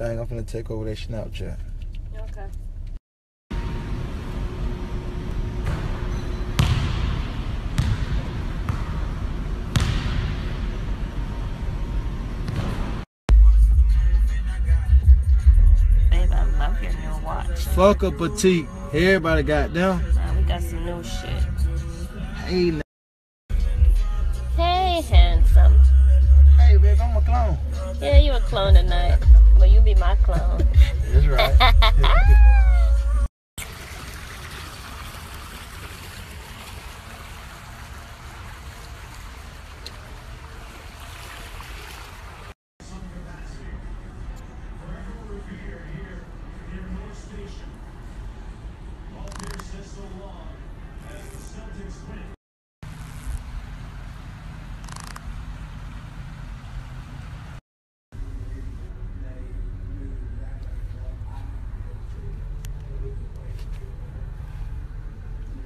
Dang, I'm gonna take over their Snapchat. Okay. Babe, I love your new watch. Fuck a Patek. Everybody got them. Nah, we got some new shit. Hey, n- Hey, handsome. hey, baby, I'm a clone. Yeah, you a clone tonight. Well, you be my clone.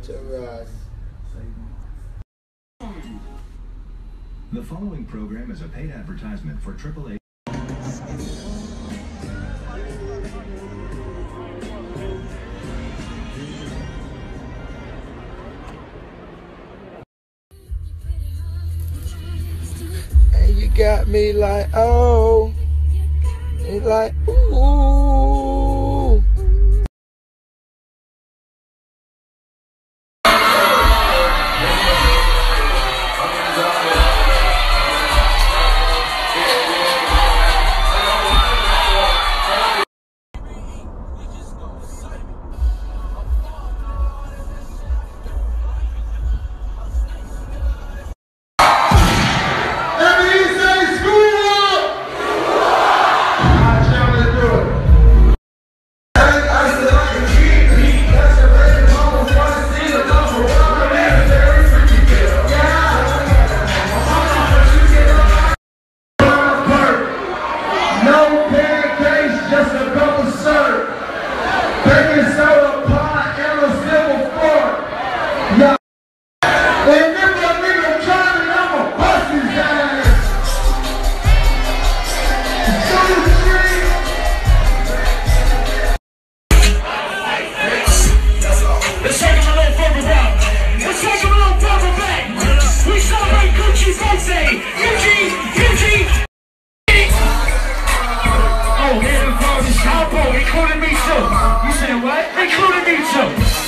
Terrorize. The following program is a paid advertisement for AAA. And you got me like, oh. You like, ooh. Baking soda is including me too. You said what? Including me too.